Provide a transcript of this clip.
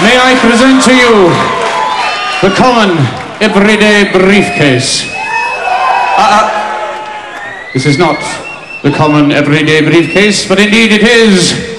May I present to you the common everyday briefcase? Uh, uh, this is not the common everyday briefcase, but indeed it is